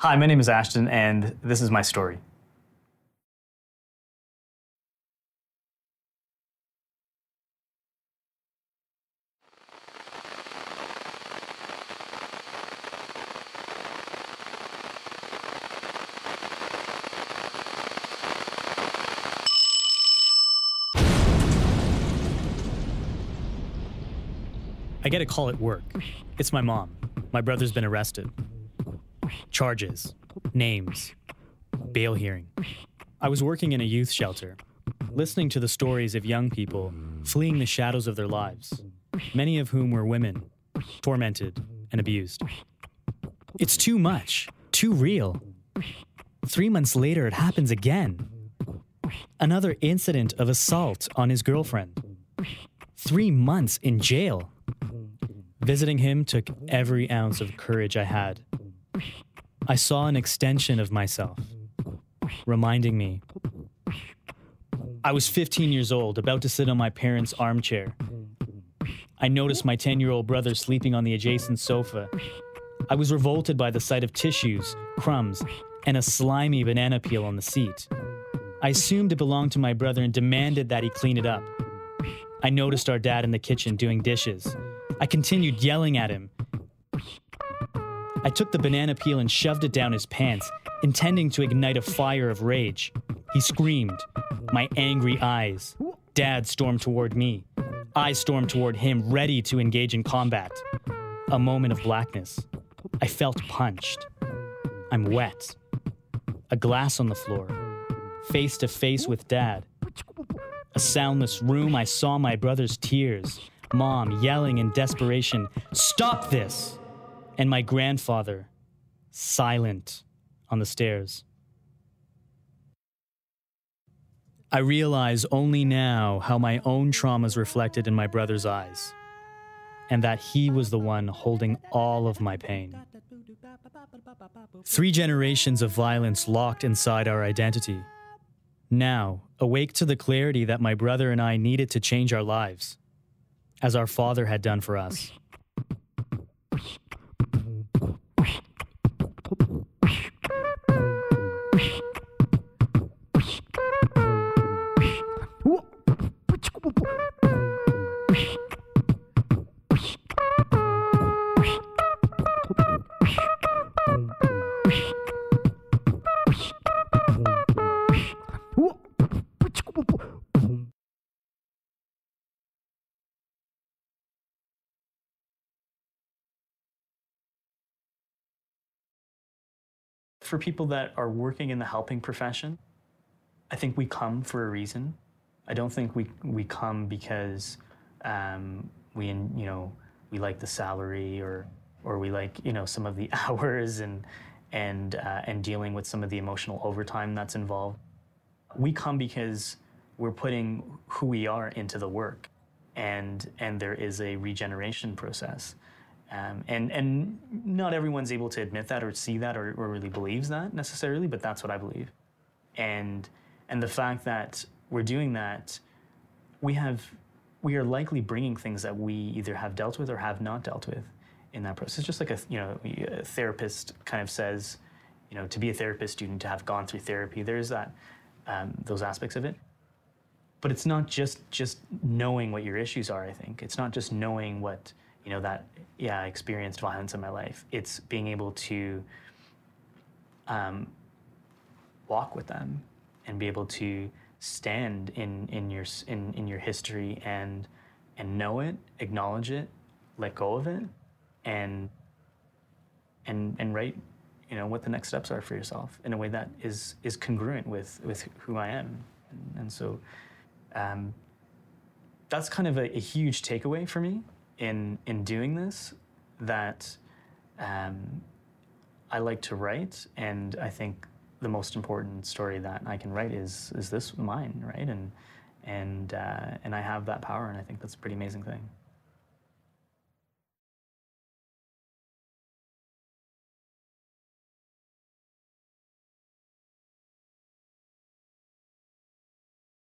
Hi, my name is Ashton, and this is my story. I get a call at work. It's my mom. My brother's been arrested. Charges, names, bail hearing. I was working in a youth shelter, listening to the stories of young people fleeing the shadows of their lives, many of whom were women, tormented and abused. It's too much, too real. Three months later, it happens again. Another incident of assault on his girlfriend. Three months in jail. Visiting him took every ounce of courage I had. I saw an extension of myself, reminding me. I was 15 years old, about to sit on my parents' armchair. I noticed my 10 year old brother sleeping on the adjacent sofa. I was revolted by the sight of tissues, crumbs, and a slimy banana peel on the seat. I assumed it belonged to my brother and demanded that he clean it up. I noticed our dad in the kitchen doing dishes. I continued yelling at him. I took the banana peel and shoved it down his pants, intending to ignite a fire of rage. He screamed. My angry eyes. Dad stormed toward me. I stormed toward him, ready to engage in combat. A moment of blackness. I felt punched. I'm wet. A glass on the floor. Face to face with Dad. A soundless room, I saw my brother's tears. Mom yelling in desperation, Stop this! And my grandfather, silent on the stairs. I realize only now how my own traumas reflected in my brother's eyes, and that he was the one holding all of my pain. Three generations of violence locked inside our identity. Now, awake to the clarity that my brother and I needed to change our lives, as our father had done for us. For people that are working in the helping profession, I think we come for a reason. I don't think we we come because um, we you know we like the salary or or we like you know some of the hours and and uh, and dealing with some of the emotional overtime that's involved. We come because we're putting who we are into the work, and and there is a regeneration process. Um, and and not everyone's able to admit that or see that or, or really believes that necessarily, but that's what I believe. And and the fact that we're doing that, we have we are likely bringing things that we either have dealt with or have not dealt with in that process. Just like a you know a therapist kind of says, you know, to be a therapist, you need to have gone through therapy. There's that um, those aspects of it. But it's not just just knowing what your issues are. I think it's not just knowing what you know that yeah I experienced violence in my life. It's being able to um, walk with them and be able to stand in in your in in your history and and know it, acknowledge it, let go of it, and and and write you know what the next steps are for yourself in a way that is is congruent with with who I am, and, and so um, that's kind of a, a huge takeaway for me in in doing this that um, I like to write, and I think the most important story that I can write is is this mine, right? And and uh, and I have that power, and I think that's a pretty amazing thing.